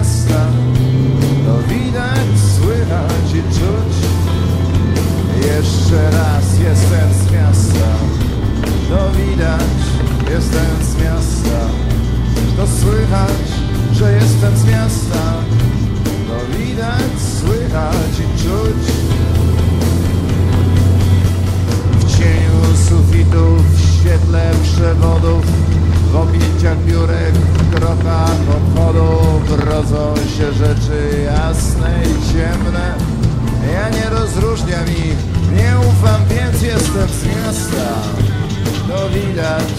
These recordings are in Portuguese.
miasta, to widać, słychać i czuć. Jeszcze raz jestem z miasta, to widać, jestem z miasta, to słychać, że jestem z miasta, to widać, słychać i czuć. W cieniu sufitów, w świetle przewodów, jestem z miasta. To widać,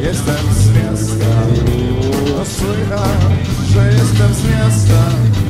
jestem z miasta. To słychać, że jestem z miasta.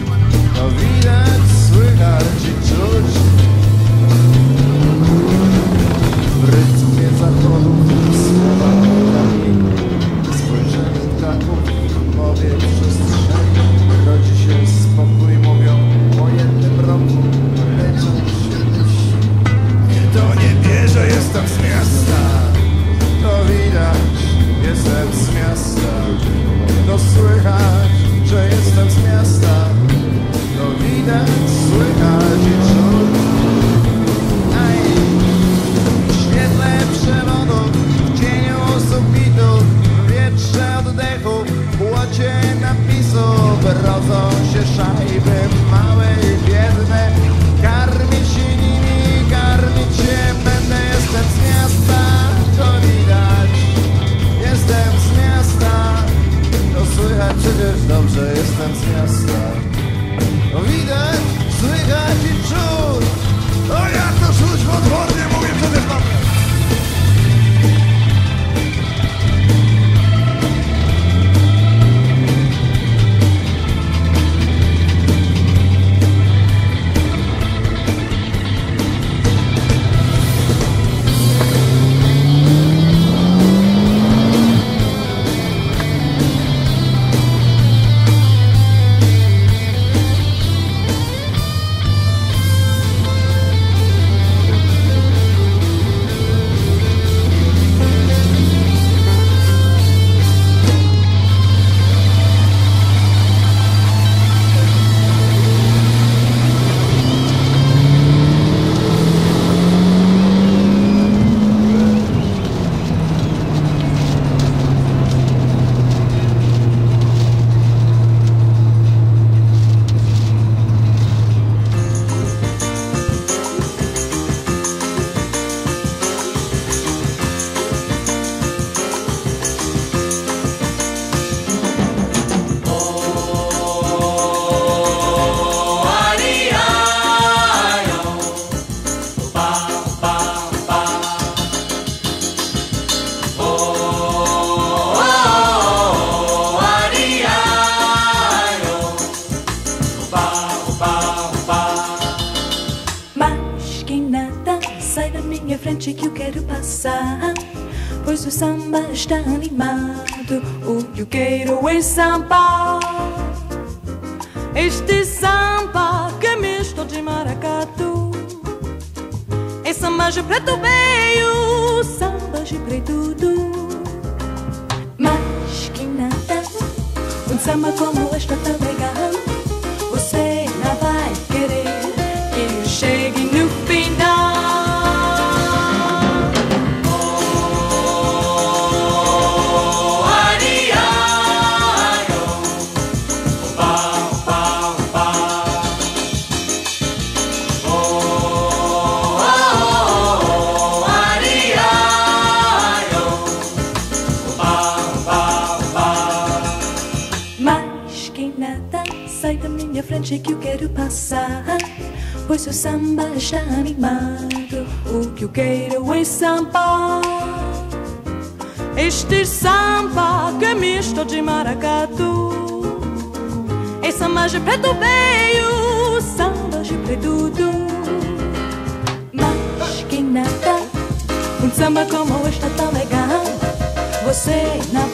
Frente que eu quero passar. Pois o samba está animado, o que eu quero é samba. Este samba que é misto de maracatu. É samba de preto veio, samba de preto do. Mas que nada, um samba como este tá legal. Que eu quero passar. Pois o samba está animado, o que eu quero é samba. Este samba que é misto de maracatu. É samba de preto veio, samba de preto. Mas que nada, um samba como este tão legal. Você não